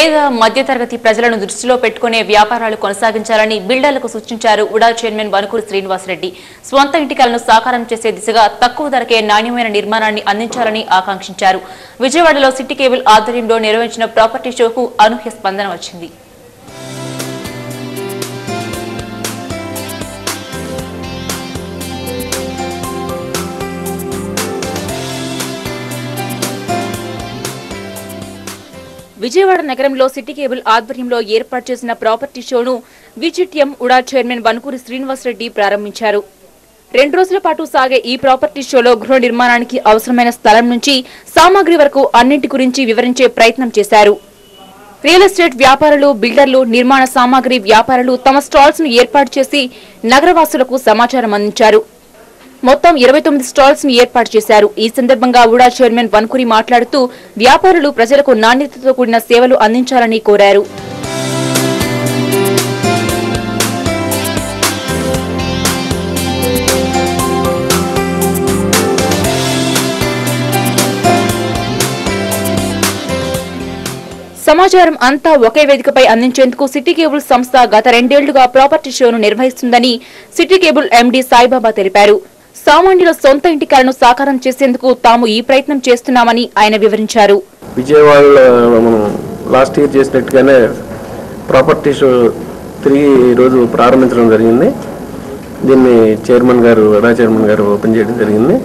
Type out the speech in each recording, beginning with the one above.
పేద మధ్యతరగతి ప్రజలను దృష్టిలో పెట్టుకునే వ్యాపారాలు కొనసాగించాలని బిల్డర్లకు సూచించారు ఉడా చైర్మన్ వనుకూరు శ్రీనివాసరెడ్డి. స్వంత ఇంటికలను సాకారం చేసే దిశగా తక్కువ ధరకే నాణ్యమైన నిర్మాణాన్ని అందించాలని ఆకాంక్షించారు. విజయవాడలో సిటీ కేబుల్ ఆధ్వర్యంలో నిర్వహించిన ప్రాపర్టీ షోకు అనూహ్య స్పందన వచ్చింది. విజయవాడ నగరంలో సిటీ కేబుల్ ఆధ్వర్యంలో ఏర్పాటు చేసిన property షోను VGTM UDA chairman Vanukuri Srinivasa Reddy ప్రారంభించారు. రెండు రోజుల పాటు సాగే ఈ ప్రాపర్టీ షోలో గృహ నిర్మాణానికి అవసరమైన స్థలం నుంచి సామాగ్రి వరకు అన్నింటి గురించి వివరించే ప్రయత్నం చేశారు. రియల్ ఎస్టేట్ వ్యాపారులు బిల్డర్లు నిర్మాణ సామాగ్రి వ్యాపారులు తమ స్టాల్స్ను ఏర్పాటు చేసి నగరవాసులకు సమాచారం అందించారు. మొత్తం ఇరవై తొమ్మిది స్టాల్స్ను ఏర్పాటు చేశారు. ఈ సందర్భంగా ఉడా చైర్మన్ వన్కురి మాట్లాడుతూ వ్యాపారులు ప్రజలకు నాణ్యతతో కూడిన సేవలు అందించాలని కోరారు. సమాచారం అంతా ఒకే వేదికపై అందించేందుకు సిటీ కేబుల్ సంస్థ గత రెండేళ్ళుగా ప్రాపర్టీ షోను నిర్వహిస్తుందని సిటీ కేబుల్ ఎండీ సాయిబాబా తెలిపారు. సామాన్యుల సొంత ఇంటి కలను సాకారం చేసేందుకు తాము ఈ ప్రయత్నం చేస్తున్నామని ఆయన వివరించారు. విజయవాడలో మనం లాస్ట్ ఇయర్ చేసినట్టుగానే ప్రాపర్టీ షో తిరిగి ఈరోజు ప్రారంభించడం జరిగింది. దీన్ని చైర్మన్ గారు అడా చైర్మన్ గారు ఓపెన్ చేయడం జరిగింది.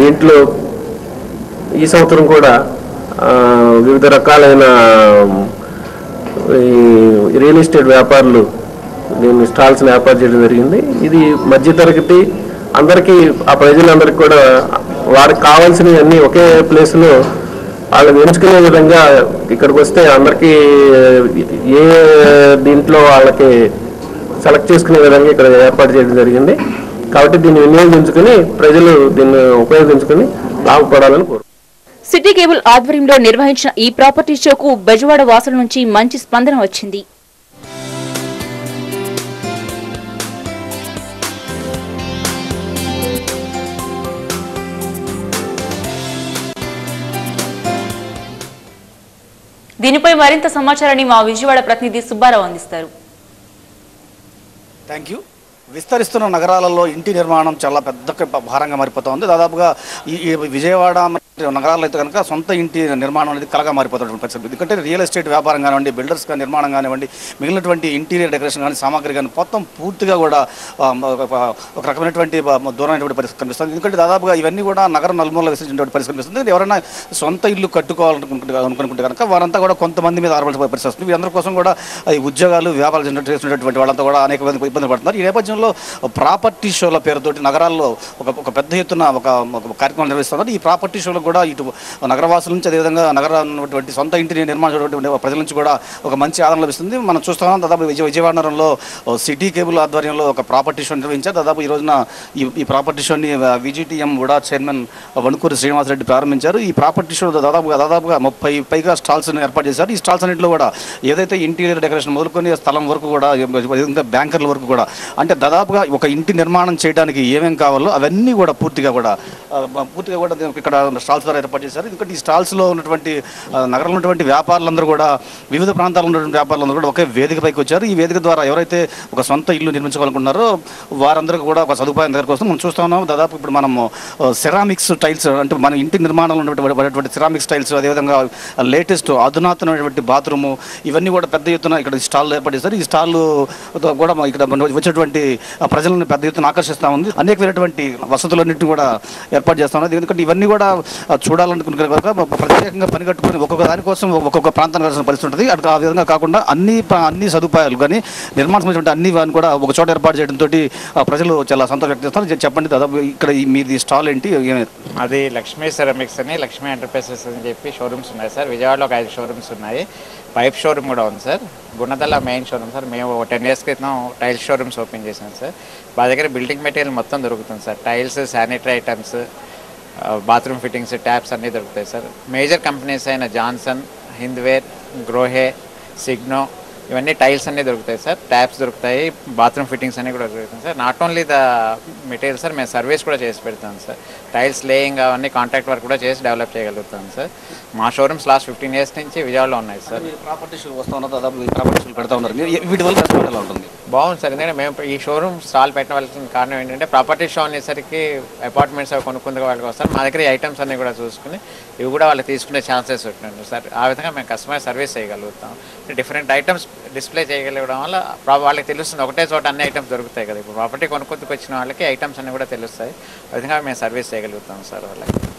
దీంట్లో ఈ సంవత్సరం కూడా వివిధ రకాలైన ఈ రియల్ ఎస్టేట్ వ్యాపారులు దీన్ని స్టాల్స్ని ఏర్పాటు చేయడం జరిగింది. ఇది మధ్యతరగతి అందరికీ ఆ ప్రజలందరికీ కూడా వారికి కావాల్సినవి అన్నీ ఒకే ప్లేస్లో వాళ్ళని ఎంచుకునే విధంగా ఇక్కడికి వస్తే అందరికీ ఏ దీంట్లో వాళ్ళకి సెలెక్ట్ చేసుకునే విధంగా ఇక్కడ ఏర్పాటు చేయడం జరిగింది. కాబట్టి దీన్ని వినియోగించుకుని ప్రజలు దీన్ని ఉపయోగించుకుని లాభపడాలని కోరు. సిటీ కేబుల్ ఆధ్వర్యంలో నిర్వహించిన ఈ ప్రాపర్టీ షోకు బెజవాడ వాసుల నుంచి మంచి స్పందన వచ్చింది. దీనిపై మరింత సమాచారాన్ని మా విజయవాడ ప్రతినిధి సుబ్బారావు అందిస్తారు. థ్యాంక్ యూ విస్తరిస్తున్న నగరాలలో ఇంటి నిర్మాణం చాలా పెద్ద భారంగా మారిపోతుంది దాదాపుగా ఈ విజయవాడ నగరాల్లో అయితే కనుక సొంత ఇంటి నిర్మాణం అనేది కలగా మారిపోతున్నటువంటి పరిస్థితి. ఎందుకంటే రియల్ ఎస్టేట్ వ్యాపారం కానివ్వండి బిల్డర్స్ కానీ నిర్మాణం కానివ్వండి మిగిలినటువంటి ఇంటీరియర్ డెకరేషన్ కానీ సామాగ్రి కానీ మొత్తం పూర్తిగా కూడా ఒక రకమైనటువంటి దూరమైనటువంటి పరిస్థితి కనిపిస్తుంది. ఎందుకంటే దాదాపుగా ఇవన్నీ కూడా నగరం నలుమూలలో విస్తరించినటువంటి పరిస్థితి కనిపిస్తుంది. ఎవరైనా సొంత ఇల్లు కట్టుకోవాలనుకుంటే అనుకుంటే కనుక వారంతా కూడా కొంతమంది మీద ఆధారపడే పరిస్థితి వస్తుంది. వీరందరి కోసం కూడా ఈ ఉద్యోగాలు వ్యాపారాలు జనరేట్ వాళ్ళంతా కూడా అనేక మంది ఇబ్బంది పడుతున్నారు. ఈ నేపథ్యంలో ప్రాపర్టీ షోల పేరుతోటి నగరాల్లో ఒక ఒక పెద్ద ఎత్తున ఒక ఒక కార్యక్రమం నిర్వహిస్తున్నారు. ఈ ప్రాపర్టీ షోలో కూడా ఇటు నగరవాసుల నుంచి అదేవిధంగా నగర ఉన్నటువంటి సొంత ఇంటిని నిర్మాణం ప్రజల నుంచి కూడా ఒక మంచి ఆదరణ లభిస్తుంది. మనం చూస్తున్నాం దాదాపు విజయ విజయవాడ నగరంలో సిటీ కేబుల్ ఆధ్వర్యంలో ఒక ప్రాపర్టీ షో నిర్వహించారు. దాదాపు ఈ రోజున ఈ ఈ ప్రాపర్టీ షోని విజిటిఎం కూడా చైర్మన్ వణుకూరి శ్రీనివాసరెడ్డి ప్రారంభించారు. ఈ ప్రాపర్టీ షో దాదాపుగా దాదాపుగా ముప్పై పైగా స్టాల్స్ ఏర్పాటు చేశారు. ఈ స్టాల్స్ అన్నింటిలో కూడా ఏదైతే ఇంటీరియర్ డెకరేషన్ మొదలుకొని స్థలం వరకు కూడా బ్యాంకర్ల వరకు కూడా అంటే దాదాపుగా ఒక ఇంటి నిర్మాణం చేయడానికి ఏమేం కావాలో అవన్నీ కూడా పూర్తిగా కూడా పూర్తిగా కూడా ఇక్కడ స్టాల్స్ ద్వారా ఏర్పాటు చేశారు. ఎందుకంటే ఈ స్టాల్స్లో ఉన్నటువంటి నగరంలో ఉన్నటువంటి వ్యాపారులందరూ కూడా వివిధ ప్రాంతాల్లో ఉన్నటువంటి వ్యాపారులందరూ కూడా ఒకే వేదికపైకి వచ్చారు. ఈ వేదిక ద్వారా ఎవరైతే ఒక సొంత ఇల్లు నిర్మించుకోవాలనుకున్నారో వారందరికీ కూడా ఒక సదుపాయం దగ్గర కోసం మనం చూస్తా ఉన్నాం దాదాపు ఇప్పుడు మనము సెరామిక్స్ టైల్స్ అంటే మన ఇంటి నిర్మాణంలో ఉన్నటువంటి సెరామిక్స్ టైల్స్ అదేవిధంగా లేటెస్ట్ అధునాతనమైనటువంటి బాత్రూము ఇవన్నీ కూడా పెద్ద ఎత్తున ఇక్కడ స్టాల్ ఏర్పాటు చేశారు. ఈ స్టాల్ కూడా ఇక్కడ మన వచ్చేటువంటి ప్రజలను పెద్ద ఎత్తున ఆకర్షిస్తూ ఉంది. అనేకమైనటువంటి వసతులన్నింటినీ కూడా ఏర్పాటు చేస్తా ఉన్నది ఎందుకంటే ఇవన్నీ కూడా ఆ, కనుక ప్రత్యేకంగా పని కట్టుకుని ఒక్కొక్క దానికోసం ఒక్కొక్క ప్రాంతానికి వెళ్ళాల్సిన పరిస్థితి ఉంటుంది. అటు ఆ విధంగా కాకుండా అన్ని అన్ని సదుపాయాలు కానీ నిర్మాణ సంబంధించిన అన్ని వాటిని కూడా ఒక చోట ఏర్పాటు చేయడంతో ప్రజలు చాలా సంతోషం వ్యక్తం చేస్తారు. చెప్పండి దాదాపు ఇక్కడ మీది స్టాల్ ఏంటి? అది లక్ష్మీ సెరమిక్స్ అని లక్ష్మీ ఎంటర్ప్రైజెస్ అని చెప్పి షోరూమ్స్ ఉన్నాయి సార్. విజయవాడలో ఒక ఐదు షోరూమ్స్ ఉన్నాయి. పైప్ షోరూమ్ కూడా ఉంది sir. Gunadala main showroom sir. మేము టెన్ ఇయర్స్ క్రితం టైల్స్ షోరూమ్స్ ఓపెన్ చేసాం సార్. మా దగ్గర బిల్డింగ్ మెటీరియల్ మొత్తం దొరుకుతుంది sir. Tiles sanitary items bathroom fittings taps అన్నీ దొరుకుతాయి సార్ మేజర్ కంపెనీస్ అయిన జాన్సన్ హింద్వేర్ గ్రోహే సిగ్నో ఇవన్నీ టైల్స్ అన్నీ దొరుకుతాయి సార్ ట్యాప్స్ దొరుకుతాయి బాత్రూమ్ ఫిట్టింగ్స్ అన్నీ కూడా దొరుకుతాయి sir not only the material sir మేము సర్వీస్ కూడా చేసి పెడతాం సార్ టైల్స్ లేయింగ్ అవన్నీ కాంట్రాక్ట్ వర్క్ కూడా చేసి డెవలప్ చేయగలుగుతాం సార్. మా షోరూమ్స్ లాస్ట్ ఫిఫ్టీన్ ఇయర్స్ నుంచి విజయవాడలో ఉన్నాయి సార్. ప్రాపర్టీ షో వస్తూ ఉన్నారు దాదాపు ఈ ప్రాపర్టీ షోలు పెడతా ఉన్నారు. మీరు వీటి వల్ల రెస్పాన్స్ ఎలా ఉంటుంది? బాగుంది సార్. ఎందుకంటే మేము ఈ షోరూమ్ స్టాల్ పెట్టిన వాళ్ళకి కారణం ఏంటంటే ప్రాపర్టీ షో అనేసరికి అపార్ట్మెంట్స్ అవి కొనుక్కుందుకు వాళ్ళకి వస్తారు. మా దగ్గర ఐటమ్స్ అన్ని కూడా చూసుకుని ఇవి కూడా వాళ్ళు తీసుకునే ఛాన్సెస్ ఉంటున్నాయి సార్. ఆ విధంగా మేము కస్టమర్ సర్వీస్ చేయగలుగుతాం. డిఫరెంట్ ఐటమ్స్ డిస్ప్లే చేయగలగడం వల్ల వాళ్ళకి తెలుస్తుంది ఒకటే చోట అన్ని ఐటమ్స్ దొరుకుతాయి కదా. ఇప్పుడు ప్రాపర్టీ కొనుక్కుందుకు వచ్చిన వాళ్ళకి ఐటమ్స్ అన్ని కూడా తెలుస్తాయి. ఆ విధంగా మేము సర్వీస్ చేయగలుగుతాం. సార్ వాళ్ళకి ప్రాపర్టీ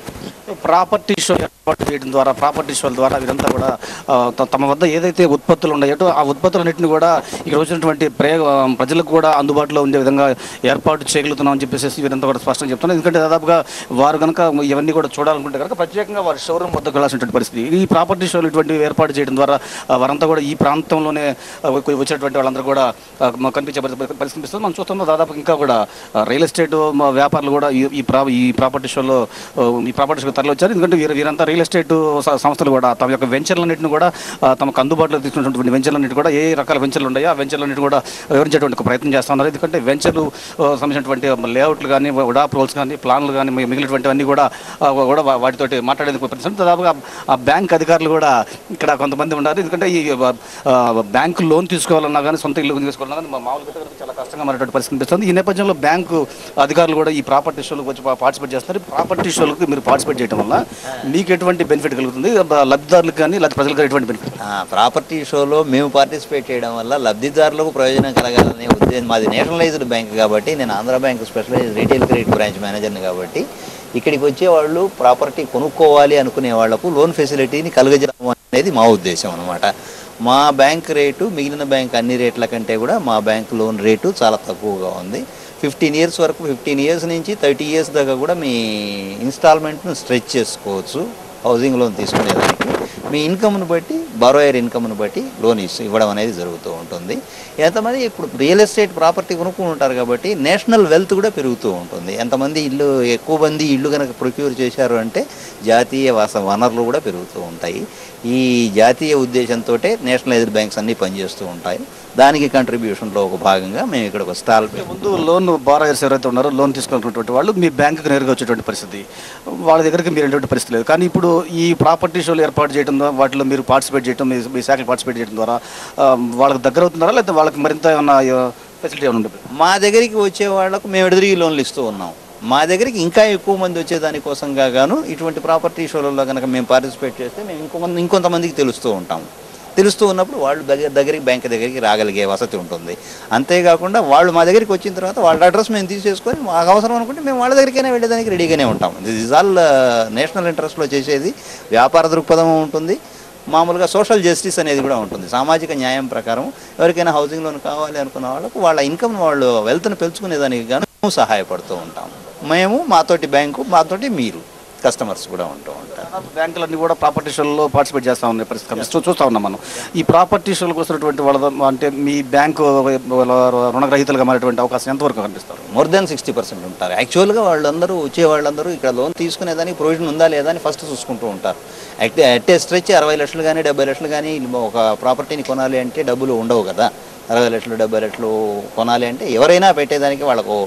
షో ఏర్పాటు చేయడం ద్వారా ప్రాపర్టీ షోల ద్వారా వీరంతా కూడా త- తమ వద్ద ఏదైతే ఉత్పత్తులు ఉన్నాయో ఆ ఉత్పత్తులన్నింటినీ కూడా ఇక్కడ వచ్చినటువంటి ప్రే ప్రజలకు కూడా అందుబాటులో ఉండే విధంగా ఏర్పాటు చేయగలుగుతున్నామని చెప్పేసి వీరంతా కూడా స్పష్టంగా చెప్తున్నారు. ఎందుకంటే దాదాపుగా వారు కనుక ఇవన్నీ కూడా చూడాలనుకుంటే కనుక ప్రత్యేకంగా వారి షోరూమ్ వద్దకు వెళ్ళాల్సినటువంటి పరిస్థితి. ఈ ప్రాపర్టీ షోలు ఇటువంటి ఏర్పాటు చేయడం ద్వారా వారంతా కూడా ఈ ప్రాంతంలోనే వచ్చినటువంటి వాళ్ళందరూ కూడా కనిపించే పరిస్థితి మనం చూస్తున్నాం. దాదాపు ఇంకా కూడా రియల్ ఎస్టేట్ వ్యాపారులు కూడా ఈ ప్రా ఈ ప్రాపర్టీ షోలో ఈ ప్రాపర్టీ షో తరలి వచ్చారు. ఎందుకంటే వీరు వీరంతా రియల్ ఎస్టేట్ సంస్థలు కూడా తమ యొక్క వెంచర్లన్నింటిని కూడా తమకు అందుబాటులో తీసుకున్నటువంటి వెంచర్లన్నింటి కూడా ఏ రకాల వెంచర్లు ఉన్నాయో ఆ వెంచర్లన్నింటి కూడా వివరించేటువంటి ప్రయత్నం చేస్తున్నారు ఎందుకంటే వెంచర్లు సంబంధించినటువంటి లేఅవుట్లు కానీ ఉడా రోల్స్ కానీ ప్లాన్లు కానీ మిగిలినటువంటి మిగిలినటువంటివన్నీ కూడా కూడా వాటితో వాటితోటి మాట్లాడేందుకు ప్రయత్నిస్తాం దాదాపుగా ఆ బ్యాంక్ అధికారులు కూడా ఇక్కడ కొంతమంది ఉన్నారు. ఎందుకంటే ఈ బ్యాంకు లోన్ తీసుకోవాలన్నా కానీ సొంత ఇల్లు తీసుకోవాలన్నా కానీ మామూలుగా చాలా కష్టంగా మారేటువంటి పరిస్థితి కనిపిస్తుంది. ఈ నేపథ్యంలో బ్యాంకు అధికారులు కూడా ఈ ప్రాపర్టీ షోలకు వచ్చి పార్టిసిపేట్ చేస్తున్నారు. ప్రాపర్టీ షోలకు మీరు పార్టిసిపేట్ చేయండి వల్ల మీకు ఎటువంటి బెనిఫిట్ కలుగుతుంది? లబ్ధిదారులకు కానీ లేదా ప్రజలకు ఎటువంటి బెనిఫిట్ ప్రాపర్టీ షోలో మేము పార్టిసిపేట్ చేయడం వల్ల లబ్ధిదారులకు ప్రయోజనం కలగాలనే ఉద్దేశం. మాది నేషనలైజ్డ్ బ్యాంక్ కాబట్టి నేను Andhra bank specialise retail credit branch మేనేజర్ని కాబట్టి ఇక్కడికి వచ్చే వాళ్ళు ప్రాపర్టీ కొనుక్కోవాలి అనుకునే వాళ్ళకు లోన్ ఫెసిలిటీని కలుగజేయడం అనేది మా ఉద్దేశం అనమాట మా బ్యాంక్ రేటు మిగిలిన బ్యాంక్ అన్ని రేట్ల కంటే కూడా మా బ్యాంక్ లోన్ రేటు చాలా తక్కువగా ఉంది. ఫిఫ్టీన్ ఇయర్స్ వరకు ఫిఫ్టీన్ ఇయర్స్ నుంచి థర్టీ ఇయర్స్ దాకా కూడా మీ ఇన్స్టాల్మెంట్ను స్ట్రెచ్ చేసుకోవచ్చు హౌసింగ్ లోన్ తీసుకునేదానికి. మీ ఇన్కమ్ను బట్టి బారోయర్ ఇన్కమ్ను బట్టి లోన్ ఇస్ ఇవ్వడం అనేది జరుగుతూ ఉంటుంది. ఎంతమంది ఇప్పుడు రియల్ ఎస్టేట్ ప్రాపర్టీ కొనుక్కుని ఉంటారు కాబట్టి నేషనల్ వెల్త్ కూడా పెరుగుతూ ఉంటుంది. ఎంతమంది ఇల్లు ఎక్కువ మంది ఇల్లు కనుక ప్రొక్యూర్ చేశారు అంటే జాతీయ వాస వనరులు కూడా పెరుగుతూ ఉంటాయి. ఈ జాతీయ ఉద్దేశంతో నేషనలైజ్డ్ బ్యాంక్స్ అన్నీ పనిచేస్తూ ఉంటాయి. దానికి కంట్రిబ్యూషన్లో ఒక భాగంగా మేము ఇక్కడ ఒక స్టాల్ ముందు లోన్ బారోయర్స్ ఎవరైతే ఉన్నారో లోన్ తీసుకున్నటువంటి వాళ్ళు మీ బ్యాంకుకి నేరుగా వచ్చేటువంటి పరిస్థితి. వాళ్ళ దగ్గరికి మీరు వెళ్ళేటువంటి పరిస్థితి లేదు. కానీ ఇప్పుడు ఈ ప్రాపర్టీ షోలు ఏర్పాటు చేయడం వాటిలో మీరు పార్టిసిపేట్ చేయడం మీ మీ శాఖలు పార్టిసిపేట్ చేయడం ద్వారా వాళ్ళకి దగ్గర అవుతున్నారా? లేకపోతే వాళ్ళకి మరింత ఏమన్నా ఫెసిలిటీ ఏమైనా ఉంటుంది మా దగ్గరికి వచ్చే వాళ్ళకు మేము ఎడదిరిగి లోన్లు ఇస్తూ ఉన్నాం. మా దగ్గరికి ఇంకా ఎక్కువ మంది వచ్చే గాను ఇటువంటి ప్రాపర్టీ షోలలో కనుక మేము పార్టిసిపేట్ చేస్తే మేము ఇంకొంత ఇంకొంతమందికి తెలుస్తూ ఉంటాం. తెలుస్తూ ఉన్నప్పుడు వాళ్ళు దగ్గర దగ్గరికి బ్యాంక్ దగ్గరికి రాగలిగే వసతి ఉంటుంది. అంతేకాకుండా వాళ్ళు మా దగ్గరికి వచ్చిన తర్వాత వాళ్ళ అడ్రస్ మేము తీసేసుకొని మాకు అవసరం అనుకుంటే మేము వాళ్ళ దగ్గరికైనా వెళ్ళేదానికి రెడీగానే ఉంటాం. దిస్ ఇస్ ఆల్ నేషనల్ ఇంట్రెస్ట్లో చేసేది వ్యాపార దృక్పథం ఉంటుంది. మామూలుగా సోషల్ జస్టిస్ అనేది కూడా ఉంటుంది. సామాజిక న్యాయం ప్రకారం ఎవరికైనా హౌసింగ్ లోన్ కావాలి అనుకున్న వాళ్ళకు వాళ్ళ ఇన్కమ్ వాళ్ళు వెల్త్ను పెంచుకునేదానికి గాను సహాయపడుతూ ఉంటాము మేము మాతోటి బ్యాంకు మాతోటి మీరు కస్టమర్స్ కూడా ఉంటూ ఉంటారు దాదాపు బ్యాంకులన్నీ కూడా ప్రాపర్టీ షోల్లో పార్టిసిపేట్ చేస్తా ఉన్నాయి పరిస్థితి. చూస్తా ఉన్నాం మనం. ఈ ప్రాపర్టీ షోలకు వస్తున్నటువంటి వాళ్ళ అంటే మీ బ్యాంకు రుణగ్రహీతలుగా మారేటువంటి అవకాశం ఎంతవరకు కనిపిస్తారు? మోర్ దెన్ సిక్స్టీ పర్సెంట్ ఉంటారు. యాక్చువల్గా వాళ్ళందరూ వచ్చే వాళ్ళందరూ ఇక్కడ లోన్ తీసుకునేదానికి ప్రొవిజన్ ఉందా లేదా అని ఫస్ట్ చూసుకుంటూ ఉంటారు. అయితే అట్టే స్ట్రెచ్ అరవై లక్షలు కానీ డెబ్బై లక్షలు కానీ ఒక ప్రాపర్టీని కొనాలి అంటే డబ్బులు ఉండవు కదా. అరవై లక్షలు డెబ్బై లక్షలు కొనాలి అంటే ఎవరైనా పెట్టేదానికి వాళ్ళకు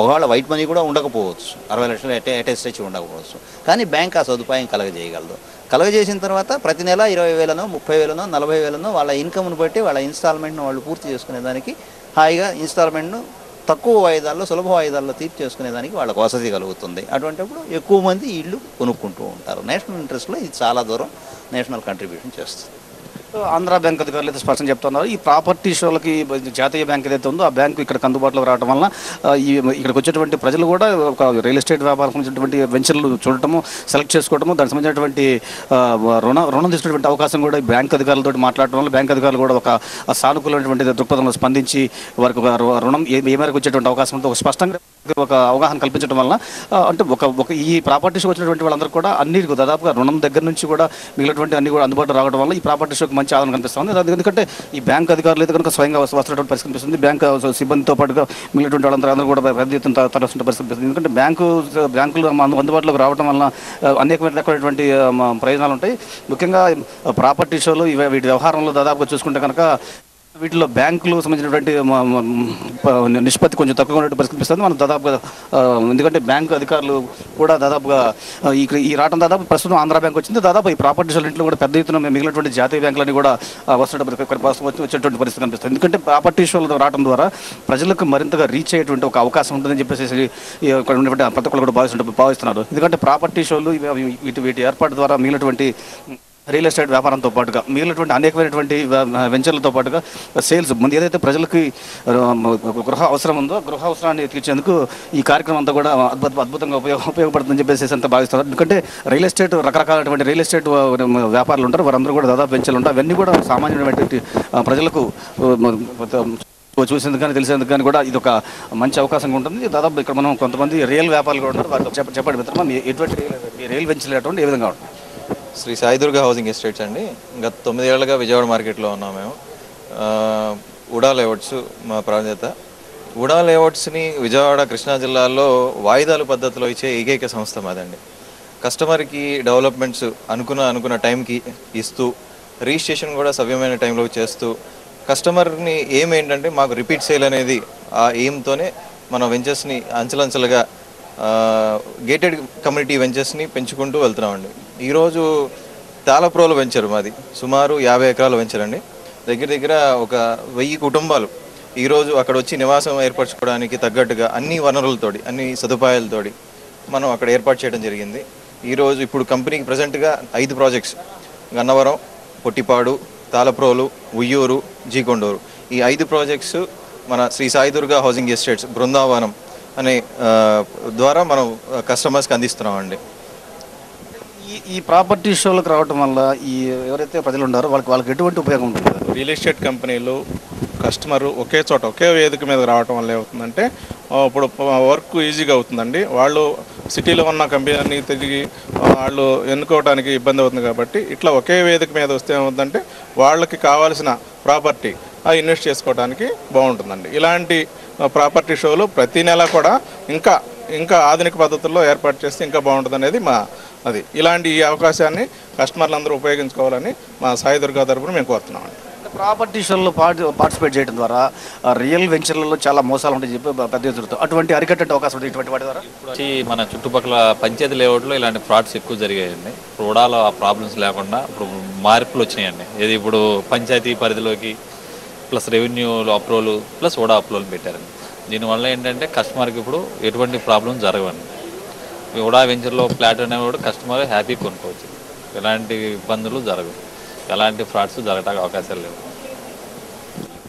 ఒకవేళ వైట్ మనీ కూడా ఉండకపోవచ్చు. అరవై లక్షలు ఎట్టే అటెస్ట్ వచ్చి ఉండకపోవచ్చు. కానీ బ్యాంక్ ఆ సదుపాయం కలగజేయగలదు. కలగజేసిన తర్వాత ప్రతి నెల ఇరవై వేలనో ముప్పై వేలనో నలభై వేలనో వాళ్ళ ఇన్కమ్ను బట్టి వాళ్ళ ఇన్స్టాల్మెంట్ను వాళ్ళు పూర్తి చేసుకునేదానికి హాయిగా ఇన్స్టాల్మెంట్ను తక్కువ వాయిదాల్లో సులభ వాయిదాల్లో తీర్చి చేసుకునేదానికి వాళ్ళకు వసతి కలుగుతుంది. అటువంటిప్పుడు ఎక్కువ మంది ఇళ్ళు కొనుక్కుంటూ ఉంటారు. నేషనల్ ఇంట్రెస్ట్లో ఇది చాలా దూరం నేషనల్ కంట్రిబ్యూషన్ చేస్తుంది. ఆంధ్ర బ్యాంక్ అధికారులు అయితే స్పష్టం చెప్తున్నారు. ఈ ప్రాపర్టీ షోలకి జాతీయ బ్యాంక్ ఏదైతే ఉందో ఆ బ్యాంకు ఇక్కడికి అందుబాటులోకి రావడం వలన ఈ ఇక్కడికి వచ్చేటువంటి ప్రజలు కూడా ఒక రియల్ ఎస్టేట్ వ్యాపారం సంబంధించినటువంటి వెంచర్లు చూడటము సెలెక్ట్ చేసుకోవడము దానికి సంబంధించినటువంటి రుణ రుణం తీసుకునేటువంటి అవకాశం కూడా ఈ బ్యాంక్ అధికారులతో మాట్లాడటం వల్ల బ్యాంక్ అధికారులు కూడా ఒక సానుకూలమైనటువంటి దృక్పథంలో స్పందించి వారికి రుణం ఏ మేరకు వచ్చేటువంటి అవకాశం ఉందో ఒక స్పష్టంగా ఒక అవగాహన కల్పించడం వల్ల అంటే ఒక ఒక ఈ ప్రాపర్టీ షో వచ్చినటువంటి వాళ్ళందరూ కూడా అన్ని దాదాపుగా రుణం దగ్గర నుంచి కూడా మిగిలినటువంటి అన్ని కూడా అందుబాటులో రావడం వల్ల ఈ ప్రాపర్టీ షోకి మంచి ఆదరణ కనిపిస్తుంది. అది ఎందుకంటే ఈ బ్యాంక్ అధికారులు అయితే కనుక స్వయంగా వస్తున్నటువంటి పరిస్థితి కనిపిస్తుంది. బ్యాంక్ సిబ్బందితో పాటుగా మిగిలినటువంటి వాళ్ళందరూ అందరూ కూడా పెద్ద ఎత్తున తరలిస్తున్న పరిస్థితి కనిపిస్తుంది. ఎందుకంటే బ్యాంకు బ్యాంకులు అందుబాటులోకి రావడం వల్ల అనేకమైనటువంటి ప్రయోజనాలు ఉంటాయి. ముఖ్యంగా ప్రాపర్టీ షోలు వీటి వ్యవహారంలో దాదాపుగా చూసుకుంటే కనుక వీటిలో బ్యాంకులు సంబంధించినటువంటి నిష్పత్తి కొంచెం తక్కువ ఉన్నట్టు పరిస్థితి మనం దాదాపుగా ఎందుకంటే బ్యాంకు అధికారులు కూడా దాదాపుగా ఇక్కడ ఈ రావడం దాదాపు ప్రస్తుతం ఆంధ్ర బ్యాంక్ వచ్చింది. దాదాపు ఈ ప్రాపర్టీ ఇంట్లో కూడా పెద్ద ఎత్తున మిగిలినటువంటి జాతీయ బ్యాంకులన్నీ కూడా వస్తున్నటువంటి వచ్చి- వచ్చేటువంటి పరిస్థితి కనిపిస్తుంది. ఎందుకంటే ప్రాపర్టీ షోలు రావడం ద్వారా ప్రజలకు మరింతగా రీచ్ అయ్యేటువంటి ఒక అవకాశం ఉంటుందని చెప్పేసి ఇక్కడ ఉన్నటువంటి ప్రతి ఒక్కరు కూడా భావిస్తుంటారు భావిస్తున్నారు. ఎందుకంటే ప్రాపర్టీ షోలు ఇవి- వీటి వీటి ఏర్పాటు ద్వారా మిగిలినటువంటి రియల్ ఎస్టేట్ వ్యాపారంతో పాటుగా మిగిలినటువంటి అనేకమైనటువంటి వెంచర్లతో పాటుగా సేల్స్ ముందు ఏదైతే ప్రజలకి గృహ అవసరం ఉందో గృహ అవసరాన్ని తీర్చేందుకు ఈ కార్యక్రమం అంతా కూడా అద్భుత అద్భుతంగా ఉపయోగ ఉపయోగపడుతుందని చెప్పేసి అంతా భావిస్తారు ఎందుకంటే రియల్ ఎస్టేట్ రకరకాలైనటువంటి రియల్ ఎస్టేట్ వ్యాపారులు ఉంటారు. వారందరూ కూడా దాదాపు వెంచర్లు ఉంటారు. అవన్నీ కూడా సామాన్యమైనటువంటి ప్రజలకు చూసేందుకు కానీ తెలిసేందుకు కానీ కూడా ఇది ఒక మంచి అవకాశంగా ఉంటుంది. దాదాపు ఇక్కడ మనం కొంతమంది రియల్ వ్యాపారులు కూడా ఉన్నారు వారు చెప్పండి మిత్రమా ఎటువంటి రియల్ రియల్ వెంచర్లు ఎటువంటి ఏ విధంగా ఉంటుంది శ్రీ సాయిదుర్గ హౌసింగ్ ఎస్టేట్స్ అండి. గత తొమ్మిదేళ్ళుగా విజయవాడ మార్కెట్లో ఉన్నాం మేము. ఉడా లేఅవుట్స్ మా ప్రాధాన్యత ఉడా లేఅవుట్స్ని విజయవాడ కృష్ణా జిల్లాలో వాయిదాలు పద్ధతిలో ఇచ్చే ఏకైక సంస్థ మాదండి. కస్టమర్కి డెవలప్మెంట్స్ అనుకున్న అనుకున్న టైంకి ఇస్తూ రిజిస్ట్రేషన్ కూడా సవ్యమైన టైంలో చేస్తూ కస్టమర్ని ఏం ఏంటంటే మాకు రిపీట్ సేల్ అనేది ఆ ఎయిమ్తోనే మన వెంచర్స్ని అంచెలంచెలుగా గేటెడ్ కమ్యూనిటీ వెంచర్స్ని పెంచుకుంటూ వెళ్తున్నామండి. ఈరోజు తాళప్రోలు వెంచర్ మాది. సుమారు యాభై ఎకరాలు వెంచర్ అండి దగ్గర దగ్గర ఒక వెయ్యి కుటుంబాలు ఈరోజు అక్కడ వచ్చి నివాసం ఏర్పరచుకోవడానికి తగ్గట్టుగా అన్ని వనరులతోటి అన్ని సదుపాయాలతోటి మనం అక్కడ ఏర్పాటు చేయడం జరిగింది. ఈరోజు ఇప్పుడు కంపెనీకి ప్రజెంట్గా ఐదు ప్రాజెక్ట్స్. గన్నవరం పొట్టిపాడు తాళప్రోలు ఉయ్యూరు జీకొండూరు. ఈ ఐదు ప్రాజెక్ట్స్ మన శ్రీ సాయిదుర్గ హౌసింగ్ ఎస్టేట్స్ బృందావనం అనే ద్వారా మనం కస్టమర్స్కి అందిస్తున్నామండి. ఈ ఈ ప్రాపర్టీ షోలకు రావటం వల్ల ఈ ఎవరైతే ప్రజలు ఉన్నారో వాళ్ళకి వాళ్ళకి ఎటువంటి ఉపయోగం ఉంటుంది? రియల్ ఎస్టేట్ కంపెనీలు కస్టమర్ ఒకే చోట ఒకే వేదిక మీద రావడం వల్ల ఏమవుతుందంటే ఇప్పుడు వర్క్ ఈజీగా అవుతుందండి. వాళ్ళు సిటీలో ఉన్న కంపెనీ తిరిగి వాళ్ళు ఎన్నుకోవడానికి ఇబ్బంది అవుతుంది కాబట్టి ఇట్లా ఒకే వేదిక మీద వస్తే ఏమవుతుందంటే వాళ్ళకి కావాల్సిన ప్రాపర్టీ అది ఇన్వెస్ట్ చేసుకోవడానికి బాగుంటుందండి. ఇలాంటి ప్రాపర్టీ షోలు ప్రతి నెల కూడా ఇంకా ఇంకా ఆధునిక పద్ధతుల్లో ఏర్పాటు చేస్తే ఇంకా బాగుంటుంది అనేది మా అది. ఇలాంటి ఈ అవకాశాన్ని కస్టమర్లందరూ ఉపయోగించుకోవాలని మా సాయి దుర్గా తరపున మేము కోరుతున్నామండి. ప్రాపర్టీ షోల్లో పార్టి పార్టిసిపేట్ చేయడం ద్వారా రియల్ వెంచర్లలో చాలా మోసాలు ఉంటాయని చెప్పి పెద్ద ఎదురుతో అటువంటి అరికట్టే అవకాశం ఉంటుంది ఇటువంటి వాటి ద్వారా? వచ్చి మన చుట్టుపక్కల పంచాయతీ లేఅవుట్లో ఇలాంటి ఫ్రాడ్స్ ఎక్కువ జరిగాయండి. ఇప్పుడు ఉడాలో ఆ ప్రాబ్లమ్స్ లేకుండా ఇప్పుడు మార్పులు వచ్చినాయండి. ఇది ఇప్పుడు పంచాయతీ పరిధిలోకి plus revenue approval plus UDA approval పెట్టారండి. దీనివల్ల ఏంటంటే కస్టమర్కి ఇప్పుడు ఎటువంటి ప్రాబ్లం జరగవండి. ఈ ఉడా వెంచర్లో ఫ్లాట్ అనేవాడు కస్టమర్ హ్యాపీ కొనుక్కోవచ్చు. ఎలాంటి ఇబ్బందులు జరగవు. ఎలాంటి ఫ్రాడ్స్ జరగడానికి అవకాశాలు లేవు.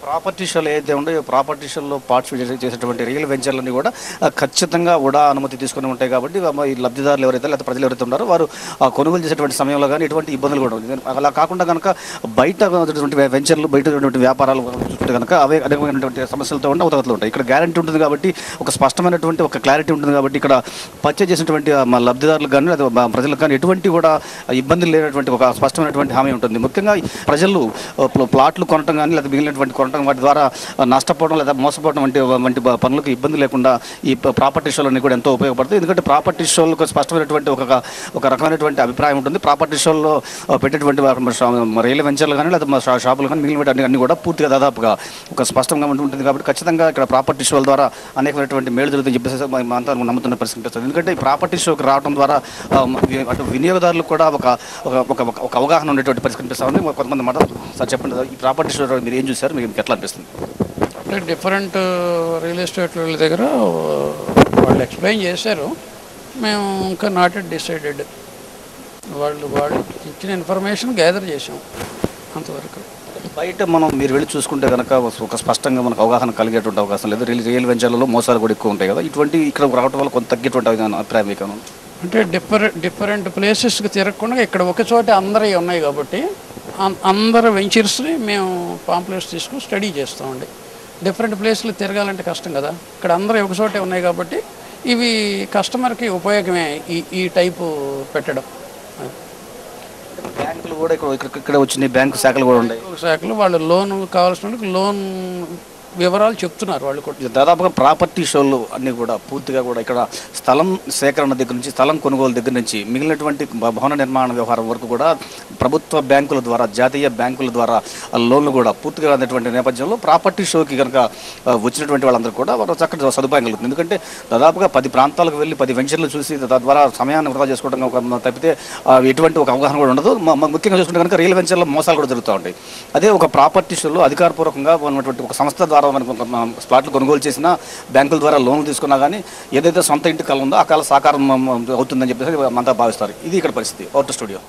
ప్రాపర్టీ షోలు ఏదైతే ఉన్నాయో ప్రాపర్టీ షోల్లో పార్టిసిపేట్ చేసేటువంటి రియల్ వెంచర్లన్నీ కూడా ఖచ్చితంగా ఉడా అనుమతి తీసుకుని ఉంటాయి కాబట్టి ఈ లబ్ధిదారులు ఎవరైతే లేకపోతే ప్రజలు ఎవరైతే ఉన్నారో వారు ఆ, కొనుగోలు చేసేటువంటి సమయంలో కానీ ఎటువంటి ఇబ్బందులు కూడా ఉంది అలా కాకుండా కనుక బయట ఉన్నటువంటి వెంచర్లు బయట ఉన్నటువంటి వ్యాపారాలు చూస్తుంటే కనుక అవే అనేకమైనటువంటి సమస్యలతో ఉన్న అవతగతలు ఉంటాయి. ఇక్కడ గ్యారంటీ ఉంటుంది కాబట్టి ఒక స్పష్టమైనటువంటి ఒక క్లారిటీ ఉంటుంది కాబట్టి ఇక్కడ పర్చేజ్ చేసినటువంటి మా లబ్ధిదారులకు కానీ లేదా ప్రజలకు కానీ ఎటువంటి కూడా ఇబ్బందులు లేనటువంటి ఒక స్పష్టమైనటువంటి హామీ ఉంటుంది. ముఖ్యంగా ప్రజలు ప్లాట్లు కొనటం కానీ లేదా మిగిలినటువంటి కొనటం వాటి ద్వారా నష్టపోవడం లేదా మోసపోవడం వంటి వంటి పనులకు ఇబ్బంది లేకుండా ఈ ప్రాపర్టీ ప్రాపర్టీ షోలన్నీ కూడా ఎంతో ఉపయోగపడుతుంది ఎందుకంటే ప్రాపర్టీ షోలకు స్పష్టమైనటువంటి ఒక ఒక రకమైనటువంటి అభిప్రాయం ఉంటుంది. ప్రాపర్టీ షోల్లో పెట్టేటువంటి వా- రైలు వెంచర్లు కానీ లేదా మా షాపులు కానీ మిగిలిన అన్ని కూడా పూర్తిగా దాదాపుగా ఒక స్పష్టంగా ఉంటుంది కాబట్టి ఖచ్చితంగా ఇక్కడ ప్రాపర్టీ షోల ద్వారా అనేకమైనటువంటి మేలు జరుగుతుందని చెప్పేసి అంతా నమ్ముతున్న పరిస్థితి వస్తుంది ఎందుకంటే ఈ ప్రాపర్టీ షోకి రావడం ద్వారా అటు వినియోగదారులకు కూడా ఒక ఒక ఒక ఒక అవగాహన ఉండేటువంటి పరిస్థితి కనిపిస్తా ఉంది. కొంతమంది మాట సార్ చెప్పండి. ఈ ప్రాపర్టీ షో మీరు ఏం చూసారు మీకు ఎట్లా అనిపిస్తుంది అంటే డిఫరెంట్ రియల్ ఎస్టేట్ వాళ్ళ దగ్గర వాళ్ళు ఎక్స్ప్లెయిన్ చేశారు. మేము ఇంకా నాట్ డిసైడెడ్. వాళ్ళు వాళ్ళు ఇచ్చిన ఇన్ఫర్మేషన్ గ్యాదర్ చేసాం అంతవరకు. బయట మనం మీరు వెళ్ళి చూసుకుంటే కనుక ఒక స్పష్టంగా మనకు అవగాహన కలిగేటువంటి అవకాశం లేదు. రియల్ రియల్ వెంచర్లలో మోసాలు కూడా ఎక్కువ ఉంటాయి కదా. ఇటువంటి ఇక్కడ రావడం వల్ల కొంత తగ్గేటువంటి అభిప్రాయం మీకు? అంటే డిఫరెంట్ డిఫరెంట్ ప్లేసెస్కి తిరగకుండా ఇక్కడ ఒక చోట అందరూ ఉన్నాయి కాబట్టి అందరు వెంచర్స్ని మేము పాంప్లెట్స్ తీసుకుని స్టడీ చేస్తామండి. డిఫరెంట్ ప్లేస్లు తిరగాలంటే కష్టం కదా. ఇక్కడ అందరూ ఒక చోటే ఉన్నాయి కాబట్టి ఇవి కస్టమర్కి ఉపయోగమే ఈ ఈ టైపు పెట్టడం. బ్యాంకులు కూడా ఇక్కడ ఇక్కడ- వచ్చినాయి బ్యాంకు శాఖలు కూడా ఉన్నాయి శాఖలో వాళ్ళు లోన్ కావాల్సిన వాళ్ళకి లోన్ వివరాలు చెప్తున్నారు వాళ్ళు కూడా. దాదాపుగా ప్రాపర్టీ షోలు అన్నీ కూడా పూర్తిగా కూడా ఇక్కడ స్థలం సేకరణ దగ్గర నుంచి స్థలం కొనుగోలు దగ్గర నుంచి మిగిలినటువంటి భవన నిర్మాణ వ్యవహారం వరకు కూడా ప్రభుత్వ బ్యాంకుల ద్వారా జాతీయ బ్యాంకుల ద్వారా లోన్లు కూడా పూర్తిగా అందినటువంటి నేపథ్యంలో ప్రాపర్టీ షోకి కనుక వచ్చినటువంటి వాళ్ళందరూ కూడా వారు చక్కటి సదుపాయం కలుగుతుంది. ఎందుకంటే దాదాపుగా పది ప్రాంతాలకు వెళ్ళి పది వెంచర్లు చూసి తద్వారా సమయాన్ని వృధా చేసుకోవడం ఒక తప్పితే ఎటువంటి ఒక అవగాహన కూడా ఉండదు. ముఖ్యంగా చూసుకుంటే కనుక రియల్ వెంచర్లో మోసాలు కూడా జరుగుతూ ఉంటాయి. అదే ఒక ప్రాపర్టీ షోలో అధికారపూర్వకంగా ఉన్నటువంటి ఒక సంస్థ ద్వారా మనకు ఒక ప్లాట్లు కొనుగోలు చేసినా బ్యాంకుల ద్వారా లోన్లు తీసుకున్నా కానీ ఏదైతే సొంత ఇంటి కళ ఉందో ఆ కళ సాకారం అవుతుందని చెప్పేసి అంతా భావిస్తారు. ఇది ఇక్కడ పరిస్థితి. Out studio.